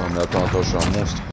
On mais pas encore, je suis un monstre.